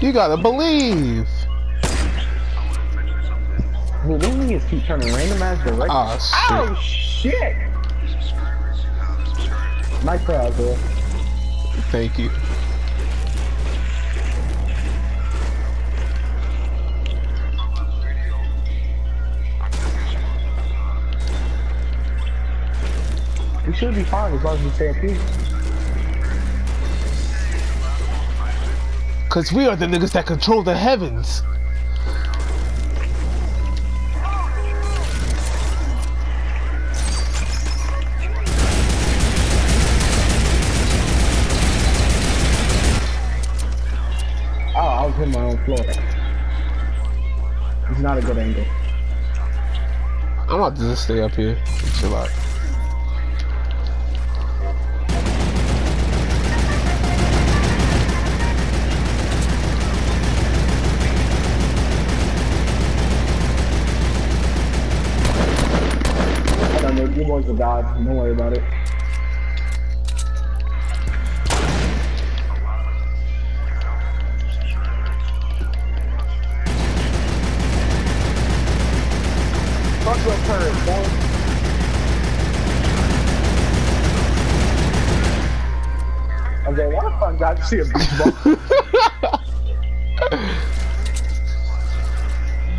You gotta believe. Well, these niggas keep turning randomized directions. Ah, oh, shit. Oh, shit! Nice try, bro. Thank you. We should be fine as long as we stay up here. Cause we are the niggas that control the heavens. Oh, I was hitting my own floor. It's not a good angle. I'm about to just stay up here and chill out. Don't know, you boys are god. Don't worry about it. Fuck your turret, boy. Okay, what a fun guy to see a beach ball.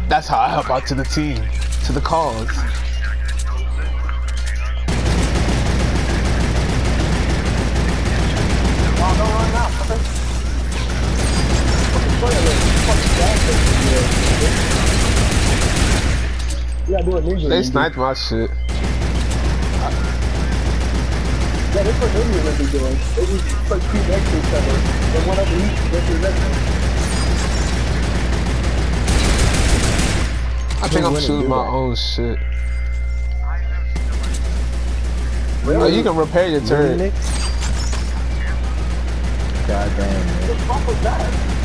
That's how I help out to the team, to the cause. Station, yeah. You gotta do a ninja. They sniped my shit. Yeah, that's what ninja would be doing. They just put two next to each other. And one of each goes to the next one. I think I'm wouldn't shooting my that. own shit. Oh, you can repair your turret. God damn, man. What the fuck was that?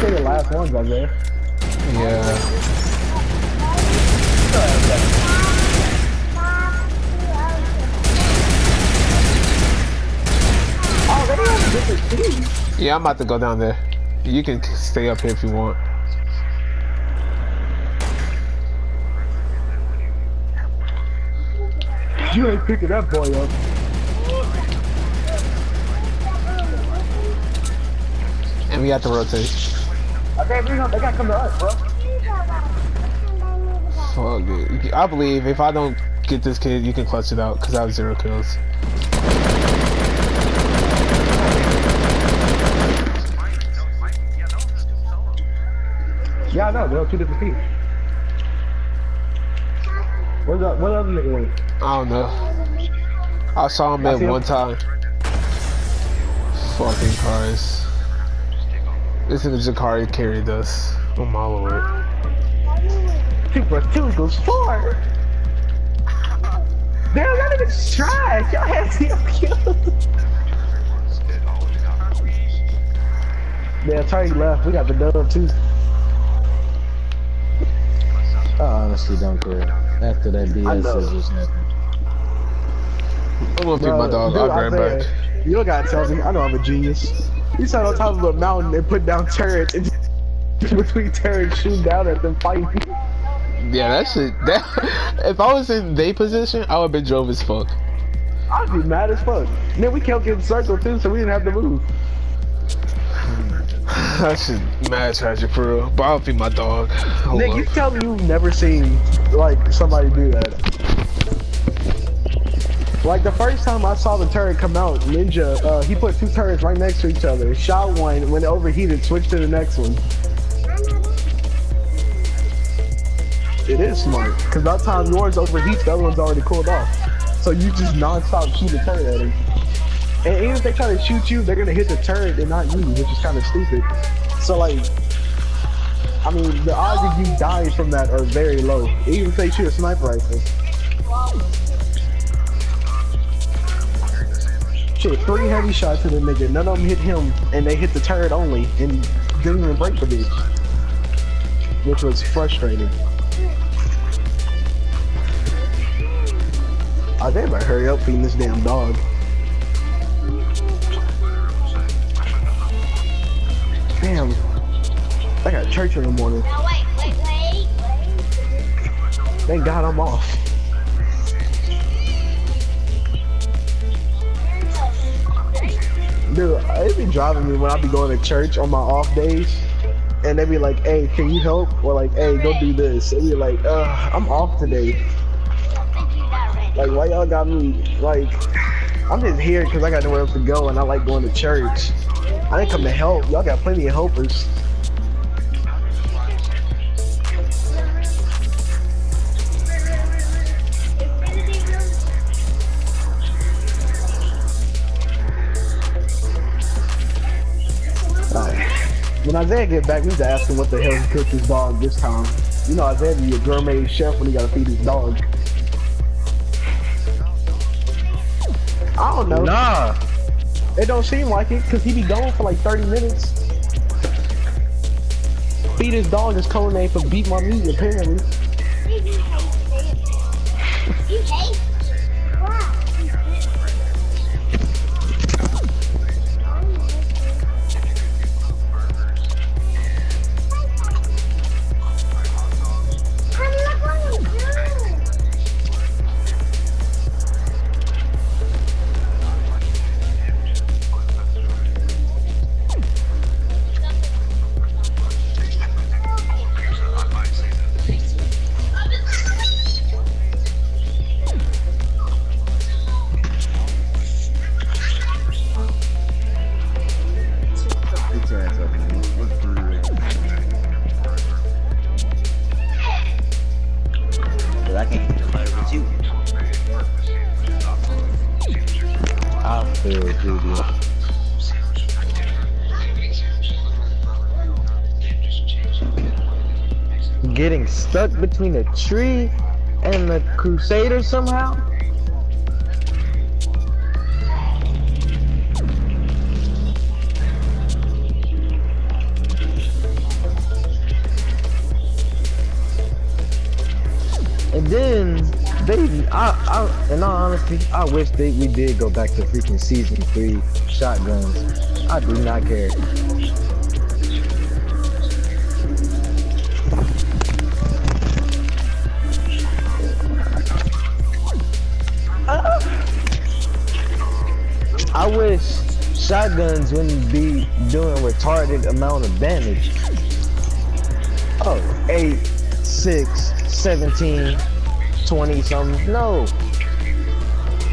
Think the last one's. Yeah. Oh, they don't have different teams. Yeah, I'm about to go down there. You can stay up here if you want. You ain't picking that boy up. And we have to rotate. Okay. They gotta come to us, bro. Fuck it. I believe if I don't get this kid, you can clutch it out because I have zero kills. Yeah, I know. They're on two different teams. Where's that? What other nigga went? I don't know. I saw him at him. one time. Fucking Christ. This nigga Jakari carried us. Oh my lord. Two plus two equals four. Damn, that nigga's trash. Y'all had zero kills. Yeah, Tardy left. We got the dub too. I honestly don't care. After that I BS know. is just nothing. I'm gonna feed my dog. dude, I'll grab Isaiah, back. You don't gotta tell me. I know I'm a genius. He sat on top of a mountain and put down turrets and between turrets shooting down at them fighting. Yeah, that shit. That, if I was in their position, I would've been drove as fuck. I'd be mad as fuck. And then we kept getting circled too, so we didn't have to move. that shit mad tragic for real. But I'll feed my dog. Hold Nick, you tell me you've never seen like somebody do that. Like the first time I saw the turret come out, Ninja, uh, he put two turrets right next to each other. Shot one, when it overheated, switched to the next one. It is smart, because by the time yours overheats, the other one's already cooled off. So you just non-stop shoot the turret at him. And even if they try to shoot you, they're gonna hit the turret and not you, which is kind of stupid. So like, I mean, the odds of you dying from that are very low, even if they shoot a sniper rifle. Shit, three heavy shots at the nigga. None of them hit him, and they hit the turret only, and didn't even break the bitch. Which was frustrating. I damn. better hurry up feeding this damn dog. Damn. I got church in the morning. Thank God I'm off. Dude, it be driving me when I be going to church on my off days. And they be like, hey, can you help? Or like, hey, go do this. They be like, uh, I'm off today. Like, why y'all got me, like, I'm just here because I got nowhere else to go and I like going to church. I didn't come to help. Y'all got plenty of helpers. Isaiah get back, we need to ask him what the hell he cooked his dog this time. You know Isaiah be a gourmet chef when he gotta feed his dog. I don't know. Nah. It don't seem like it, cause he be gone for like 30 minutes. Feed his dog is code name for beat my meat, apparently. Stuck between a tree and the crusader somehow? And then they, I, I, in all honesty, I wish they we did go back to freaking season three shotguns. I do not care. I wish shotguns wouldn't be doing retarded amount of damage. Oh, 8, 6, 17, 20 something. No.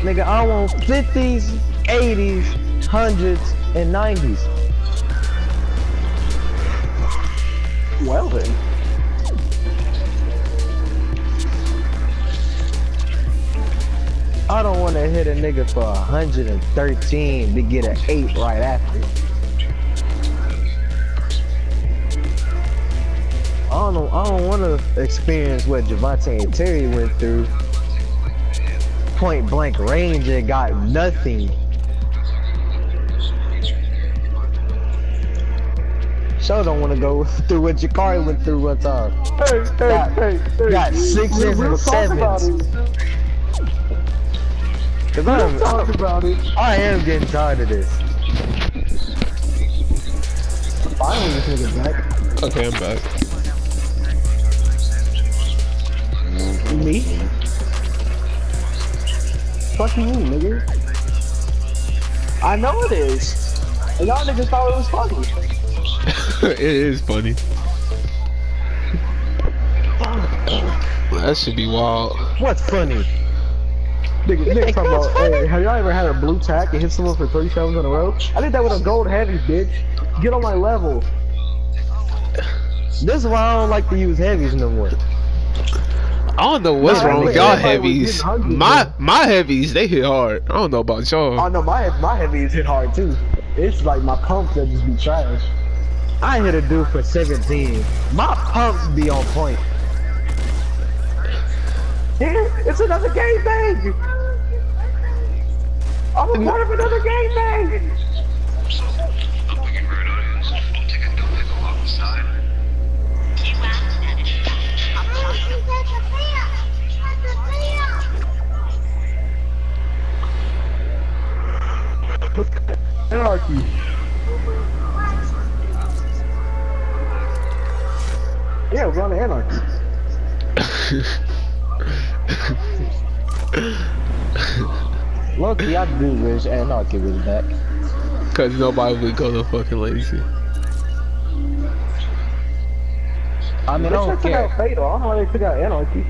Nigga, I want 50s, 80s, 100s, and 90s. Well then. Want to hit a nigga for 113 to get an 8 right after. I don't I don't want to experience what Javante and Terry went through. Point blank range and got nothing. Sure don't want to go through what Jakari went through one time. Hey, hey, Got- hey, hey. got sixes We'll- we'll and sevens. It. Cause I'm, talk about it. I am getting tired of this. I finally, this nigga back. Okay, I'm back. Me? Fuck you, nigga. I know it is. And y'all niggas thought it was funny. it is funny. That should be wild. What's funny? Nigga, nigga talking about, hey, have y'all ever had a blue tack and hit someone for three shows in a row? I did that with a gold heavy, bitch. Get on my level. This is why I don't like to use heavies no more. I don't know what's Nah, wrong with y'all heavies. hungry, My though. my heavies, they hit hard. I don't know about y'all. Oh no, my my heavies hit hard too. It's like my pumps that just be trash. I hit a dude for 17. My pumps be on point. Here, it's another game bang. I'm a part of another game bang. Anarchy. Yeah, we're going to Anarchy. Loki, I do wish give was back. Cause nobody would go to fucking lazy. I mean, I don't should took out care. Fatal. I don't know why they took out Anarchy.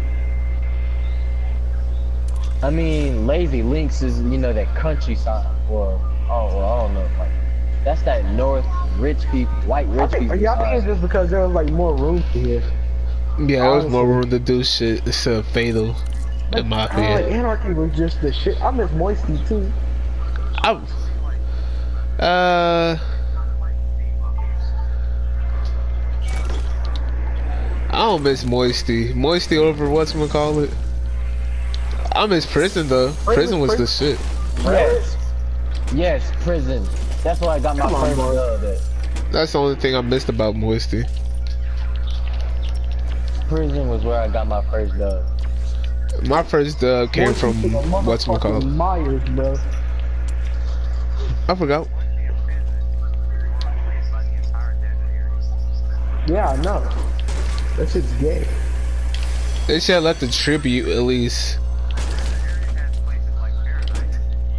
I mean, Lazy Links is, you know, that countryside. Or, oh, well, I don't know. Like, that's that north rich people, white I rich think, people. yeah, I think it's just because there was like more room here. Yeah, there was more room to do shit instead of fatal. In my Oh, like, opinion. Anarchy was just the shit. I miss Moisty too. I, uh, I don't miss Moisty. Moisty over what's we call it. I miss prison though. Prison was the shit. Yes. Yes, prison. That's why I got my Come on, first boy. dub at. That's the only thing I missed about Moisty. Prison was where I got my first dub. My first dub came from what's call motherfucking. Myers, bro. I forgot. Yeah, I know. That shit's gay. They should have let the tribute at least.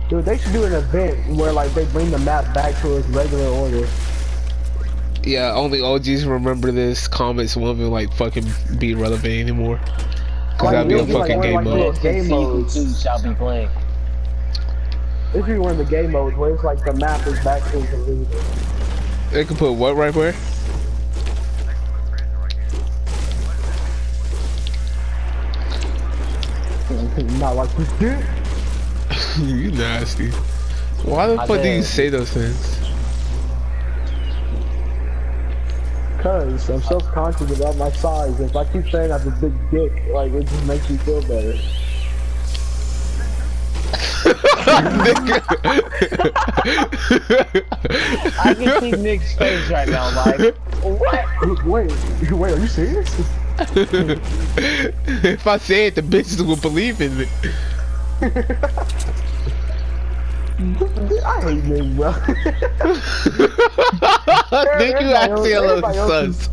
Dude, they should do an event where like they bring the map back to its regular order. Yeah, only OGs remember this. Comments won't even like fucking be relevant anymore. Cause Like, that'd be a it'll be like fucking game mode. this. Game Season modes. two shall be playing. This be one of the game modes where it's like the map is back to the leader. They can put what right where? Not like this dude. you nasty. Why the I fuck do you say those things? Cause I'm self-conscious about my size. If I keep saying I have a big dick, like it just makes me feel better. I can see Nick's face right now, like, what? Wait, wait, are you serious? if I say it, the bitches will believe in it. I hate Nick, bro. Think you actually a else- little everybody else sus.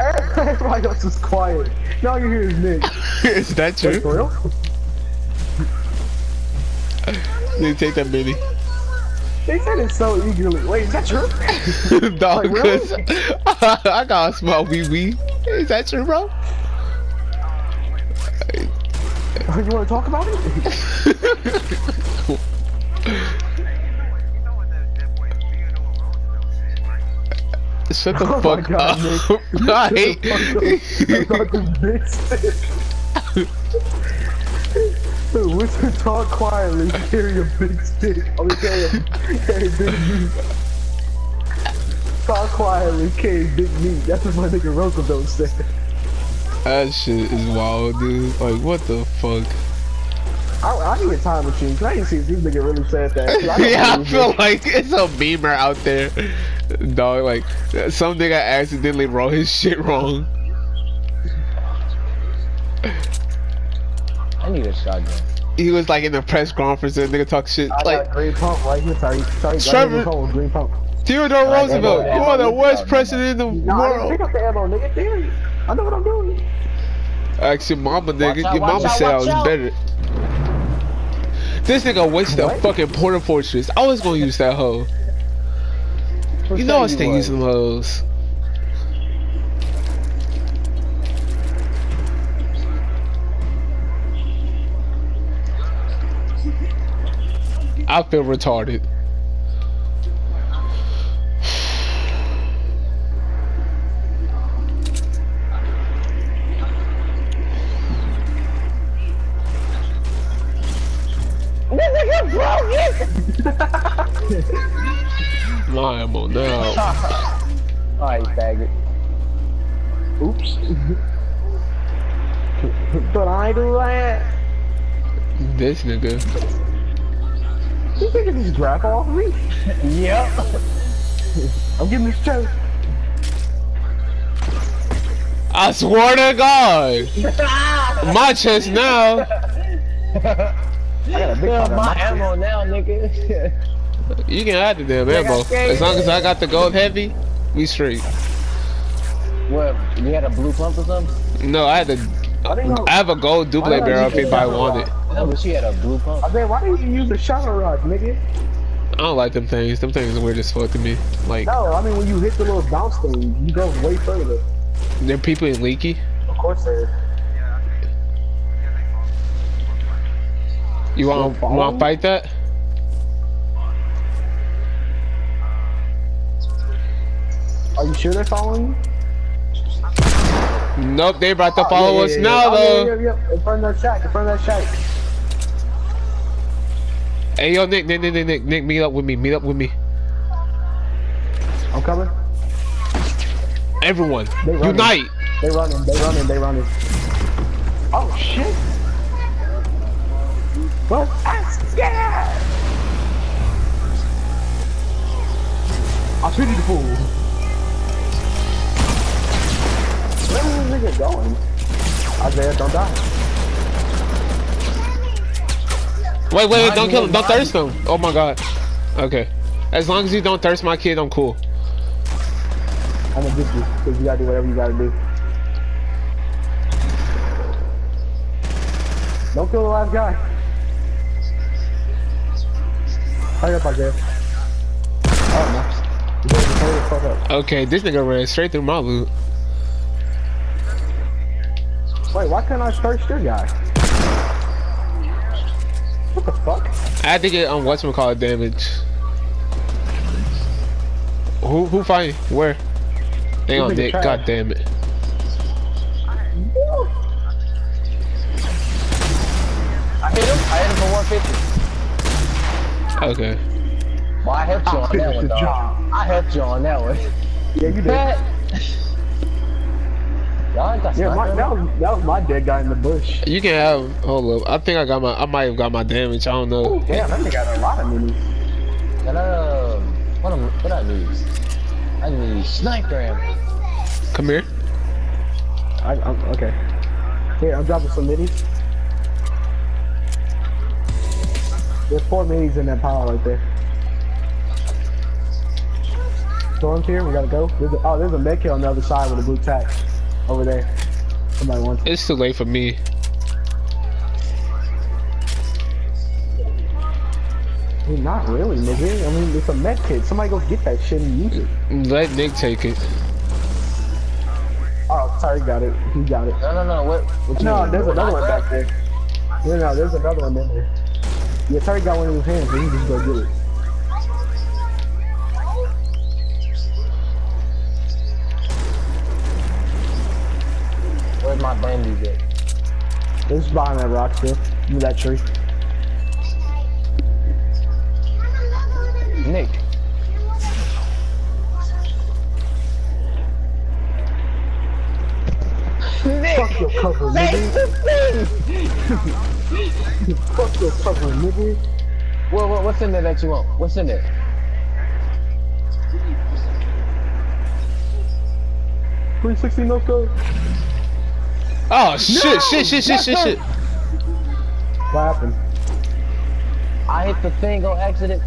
Everybody else is quiet. Now you hear is Nick. Is that Wait, true? for real? They take that mini. They said it so eagerly. Wait, is that true? Dog, Like, really? I got a small wee wee. Is that true, bro? Oh, you want to talk about it? Shut the Oh fuck God, up. I hate. big stick. Whisper talk quietly, carry a big stick. I mean, carry a, carry a big meat. Talk quietly, carry big meat. That's what my nigga Roosevelt said. that shit is wild, dude. Like, what the fuck? I, I need a time machine, cause I didn't see if this nigga really said that. 'cause don't yeah, I feel it. like it's a beamer out there. Dog, like, some nigga accidentally wrote his shit wrong. I need a shotgun. He was like in the press conference and nigga talk shit. I Like, got green pump right here. Sorry, sorry, Trevor- Trevor. Call green pump. Theodore Alright, Roosevelt, you are the worst president in the Nah, I didn't world. pick up the ammo, nigga. Theory. I know what I'm doing. Ask your mama, nigga. out, your mama out, said I was out. better. This nigga wasted a fucking Port-a-Fortress. I was gonna use that hoe. You know I still was? using those. I feel retarded. My ammo now. Alright, faggot. Oops. but I do that. This nigga. You think just drop off me? Yep. I'm getting this chest. I swear to God. My chest now. I got a big Yeah, fucking my box. Ammo now, nigga. You can have the damn ammo. As long as I got the gold heavy, we straight. What? You had a blue pump or something? No, I had to. I. I have a gold Why barrel if the anybody wanted. rod? No, but she had a blue pump. I mean, why didn't you use the shotgun rod, nigga? I don't like them things. Them things are weird as fuck to me. Like, No, I mean when you hit the little bounce thing, you go way further. there are people in Leaky. Of course there You want Still want to fight that? Are you sure they're following you? Nope, they about to Oh, follow yeah, us yeah, now oh, yeah. Oh, though. yeah, yeah, yeah. In front of that shack, in front of that shack. Hey yo, Nick, Nick, Nick, Nick, Nick, Nick, meet up with me. Meet up with me. I'm coming. Everyone, They running. unite. They running, they running, they running. Oh shit! What? I'm scared! I pity the fool. Where is this nigga going? Isaiah, don't die. Wait, wait, wait, don't kill him. Don't thirst him. Oh my god. Okay. As long as you don't thirst my kid, I'm cool. I'm gonna get you, because you gotta do whatever you gotta do. Don't kill the last guy. Hurry up, Isaiah. Oh, no. You better just hurry the fuck up. Okay, this nigga ran straight through my loot. Wait, why can't I search your guy? What the fuck? I had to get on um whatchamacallit damage. Who who fighting? Where? Hang on, trash. God damn it. Okay. Well, I helped you I on that one, the dog. I helped you on that one. Yeah, you did. Bet. Y'all ain't got Yeah, my, that was that was my dead guy in the bush. You can have. Hold up. I think I got my. I might have got my damage. I don't know. Damn, that nigga got a lot of minis. Can I, um, what, am, what I need? I need sniper ammo. Come here. I, I'm, okay. Here, I'm dropping some minis. There's four minis in that pile right there. Storm's here. We gotta go. There's a, oh, there's a med kit on the other side with a blue tack over there. Somebody wants it. It's too late for me. I mean, not really, nigga. I mean, it's a med kit. Somebody go get that shit and use it. Let Nick take it. Oh, sorry, got it. He got it. No, no, no, what? what you No, there's another one back there. No, no, there's another one in there. Yeah, Terry got one in his hand, so he can just go get it. Where's my bandage at? It's behind that rock still. Near that tree. Nick. Fuck your cover, nigga. Fuck your cover, nigga. What, what, what's in there that you want? What's in there? Three sixty no scope. Oh shit! Shit! Shit! Shit! Shit! Shit! What happened? I hit the thing on accident.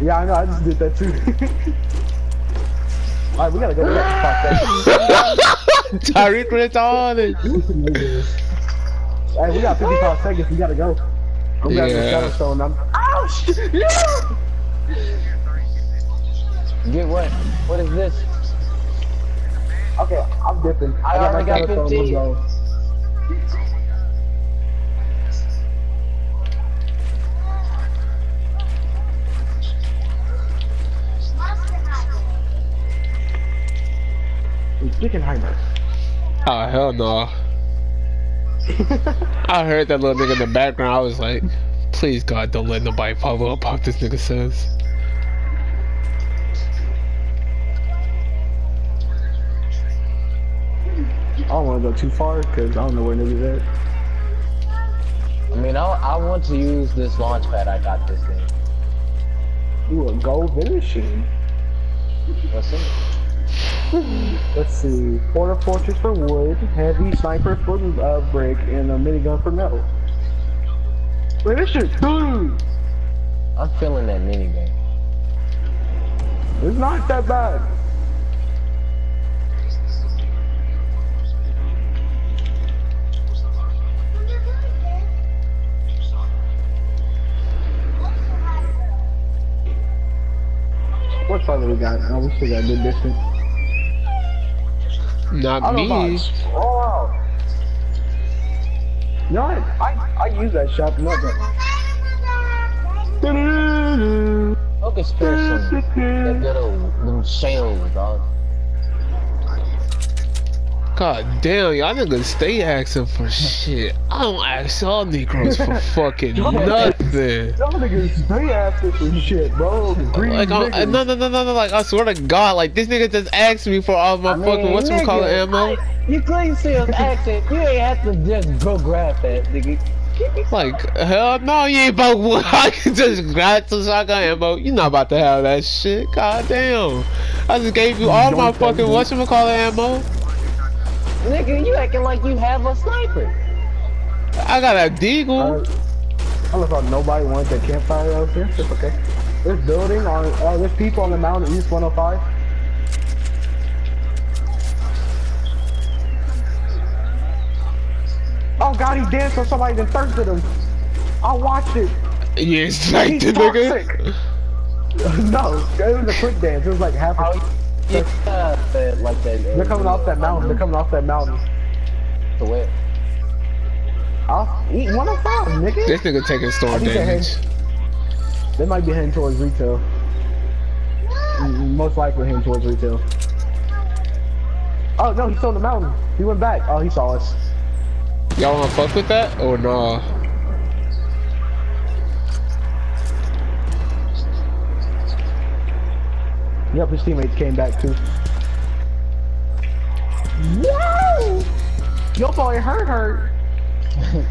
Yeah, I know. I just did that too. Alright, we gotta go. We gotta fuck Tyreek went on it. that. Hey, we got 55 seconds. We gotta go. I'm gonna Yeah. yeah. shadow stone. I'm. Ouch! Yeah! Get what? What is this? Okay, I'm dipping. I already got shadow 15. let's go. Dickenheimer. Oh ah, hell no! I heard that little nigga in the background. I was like, please God, don't let nobody follow up what this nigga says. I don't want to go too far because I don't know where niggas at. I mean, I, I want to use this launch pad I got this thing. Ooh, a gold vending machine. What's in it? Let's see. Port-a-Fortress for wood, heavy sniper for uh, brick, and a minigun for metal. Wait, this shit's doo! I'm feeling that minigun. It's not that bad. What fire we got? I wish we got a good distance. Not I me. Oh, wow. You know what? I, I use that shot. Not that. Focus spare some that good old them shells, dog. God damn, y'all niggas stay asking for shit. I don't ask y'all Negroes for fucking nothing. Y'all niggas stay asking for shit, bro. Green Like, I'm, niggas. no, no, no, no, no, like, I swear to God, like, this nigga just asked me for all my I mean, fucking, whatchamacallit nigga, ammo. I- You clearly see us accent. You ain't have to just go grab that, nigga. Like, hell no, you ain't about what I can just grab some shotgun ammo. You not about to have that shit. God damn. I just gave you all my Don't tell fucking whatchamacallit ammo. Nigga, you acting like you have a sniper. I got a deagle. Uh, I love how nobody wants that campfire out there. It's okay. There's building on, uh, there's people on the mountain east 105. Oh god, he danced on somebody that thirsted him. I watched it. Yeah, it's like He's the nigga. no, it was a quick dance. It was like half a... Yeah, that, like that. They're coming off that mountain. They're coming off that mountain. To where? I'll eat 105, nigga. This nigga taking storm they damage. They might be heading towards retail. Most likely heading towards retail. Oh no, he's still in the mountain. He went back. Oh, he saw us. Y'all wanna fuck with that or nah? Yep, his teammates came back too. Whoa! Your boy hurt hurt.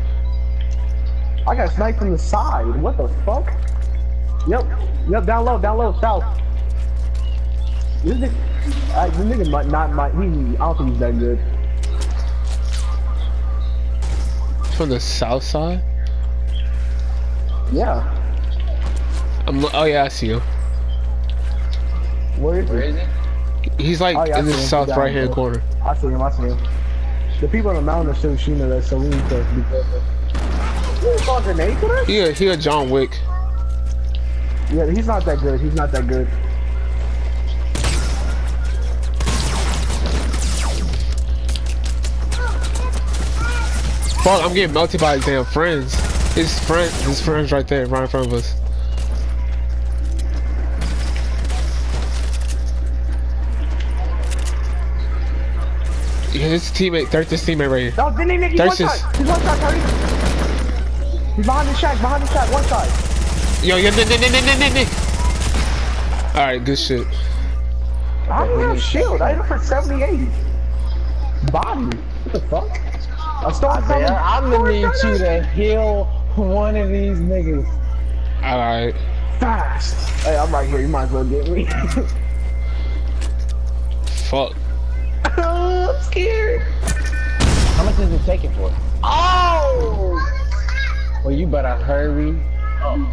I got sniped from the side. What the fuck? Yep. Yep, down low, down low, south. This nigga, uh, this nigga might not, might, he, I don't think he's that good. From the south side? Yeah. I'm, oh yeah, I see him. Where is Where he? is? He's like Oh, yeah, in the him. south right hand low. corner. I see him, I see him. The people on the mountain are still shooting at us, so we need to be careful. You saw a grenade to us? He a, he a John Wick. Yeah, he's not that good. He's not that good. Fuck, I'm getting melted by his damn friends. His friend, his friends right there, right in front of us. Yeah, this teammate, there's this teammate right here. No, didn't even he's one That's just- side. He's one side, Cody. He's behind the shack, behind the shack, one side. Yo, yo, nick, nick, nick, nick, nick, nick. All right, good shit. I don't have shield. I hit him for 78. Body. What the fuck? I started Man, coming. I'm gonna need you to heal one of these niggas. All right. fast. Hey, I'm right here. You might as well get me. Fuck. I'm scared. How much does it take it for? Oh! Well, you better hurry. Oh.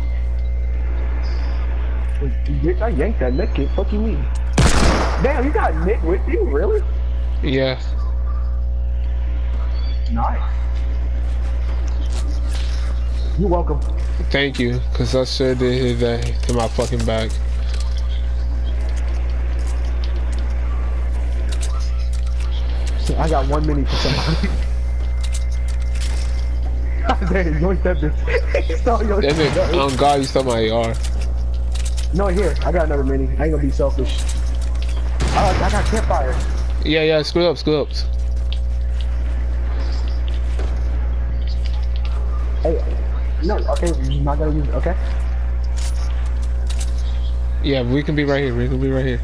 Bitch, I yanked that neck kid. Fuck you mean? Damn, you got Nick with you? Really? Yeah. Nice. You're welcome. Thank you, cause I sure did hit that to my fucking back. I got one mini for somebody. there, you yoinked that bitch. He stole your That nigga, on God, you stole my AR. No, here, I got another mini. I ain't gonna be selfish. Uh, I got campfire. Yeah, yeah, screw up, screw up. Hey, no, okay, you're not gonna use it, okay? Yeah, we can be right here. We can be right here.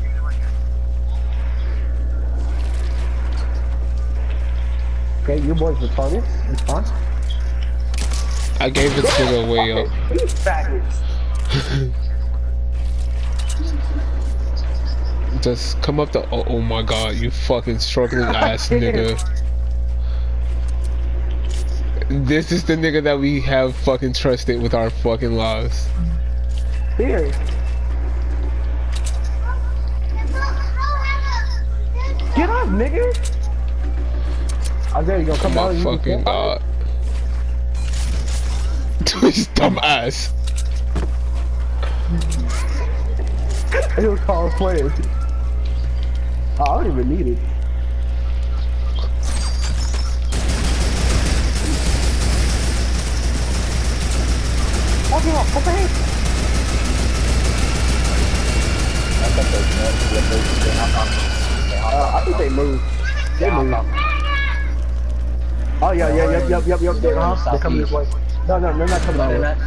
Okay, your boy's retarded. It's fine. I gave this nigga way up. You. Just come up to. Oh, oh my God, you fucking struggling ass nigga. This is the nigga that we have fucking trusted with our fucking lives. Here. Get up, nigga. Oh, there you go. Come My on. you can fucking campfire. God. His dumb ass. It was called playing. Oh, I don't even need it. Okay, okay. Uh, I think they moved. They moved. Oh yeah, yeah, yep, yep, yep, yep. They're, they're coming this way. No, no, they're not coming No, that way.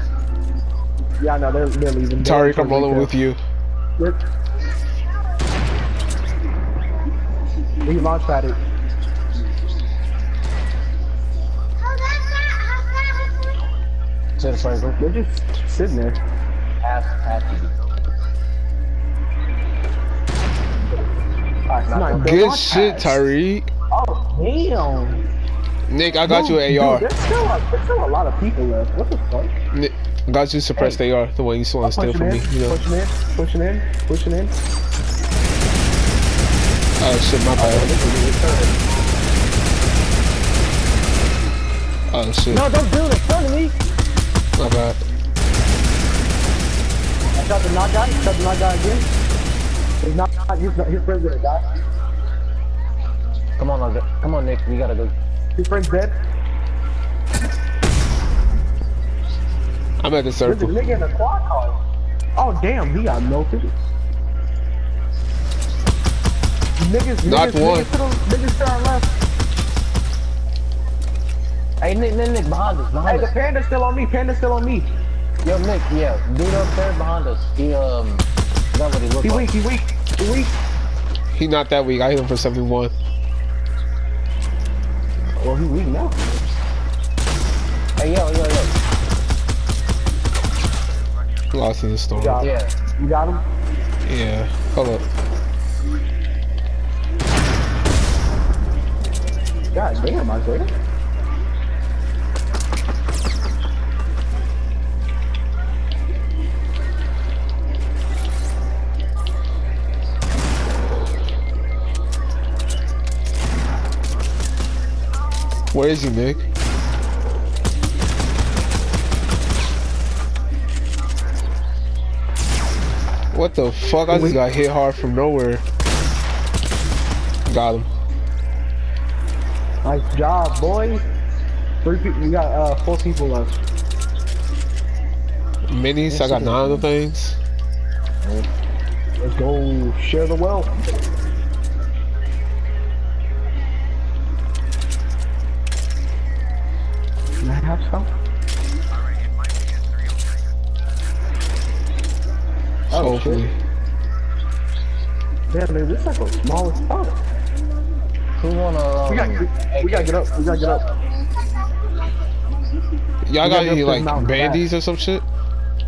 Yeah, no, they're they're leaving. They're Tariq, I'm rolling with you. Yep. We launch pad it. To the circle. They're just sitting there. Half, half to be. Alright, nice. Good shit, pads. Tariq. Oh damn. Nick, I got Dude, you an AR. Dude, there's still a, there's still a lot of people left. What the fuck? Nick, I got you suppressed AR, the one you want to steal from in, me. You know? pushing in, pushing in, pushing in. Oh shit, my bad. Oh, oh shit, No, don't do it in front of me. my bad. I shot the knock guy. Shot the knock guy again. He's not. He's not. His friend's gonna die. Come on, Nugget. Come on, Nick. We gotta go. His friend's dead. I'm at the There's a circle. nigga in a quad car. Oh damn, he got no physics. Niggas, Knocked niggas, one. Niggas to, the, niggas to our left. Hey, Nick, Nick, Nick, behind us, Hey, behind the panda's still on me. Panda's still on me. Yo, Nick, yeah, dude up there behind us. He um, is what he looked He like? weak. He weak. He weak. He not that weak. I hit him for 71. Well, he weak now. Hey, yo, yo, yo. Lost in the storm. Got him. Yeah. You got him. Yeah. Hold up. God damn, Isaiah. Where is he, Nick? What the fuck? I just got hit hard from nowhere. Got him. Nice job, boy. Three people. We got uh four people left. Minis, I got nine of the things. Let's go share the wealth. Shit. Hopefully. Damn, man, this is like a small spot. Who wanna? Um, We got, we gotta get up. We gotta get up. Y'all got gotta any like to Mountain Pass. bandies or some shit?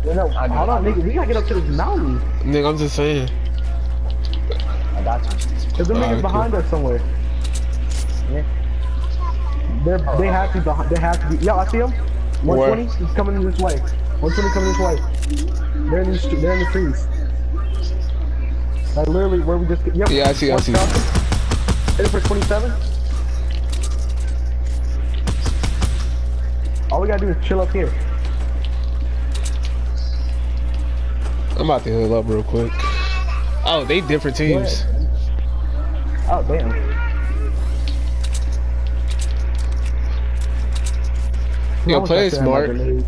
No, no, I hold on, nigga. We gotta get up to this mountain. Nigga, I'm just saying. I got you. Cause the Alright, niggas behind us somewhere. Yeah. They're, they have to be behind. They have to be. Yeah, I see them. 120. He's coming this way. 120 coming this way. They're in these. They're in the trees. Like literally where we just. Yep. Yeah, I see, I see. Hit it for 27. All we gotta do is chill up here. I'm about to heal up real quick. Oh, they different teams. Oh damn. Yo, play I it could have my smart.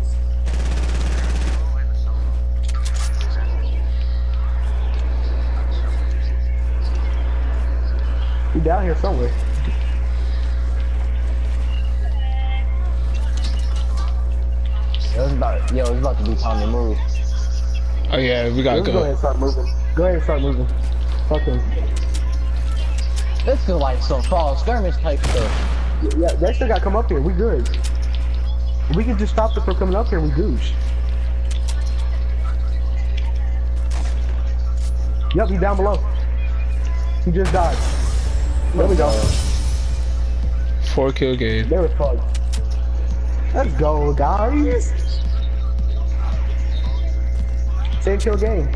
Grenades. Down here somewhere. Yo, it's about, yo, it's about to be time to move. Oh yeah, we gotta Let's go ahead and start moving. Go ahead and start moving. Fuck them. This feel like some fall skirmish type stuff. Yeah, they still gotta come up here. We good. We can just stop them from coming up here. We gooch. Yep, he's down below. He just died. There we go. Four kill game. They were fucked. Let's go, guys. 10 kill game.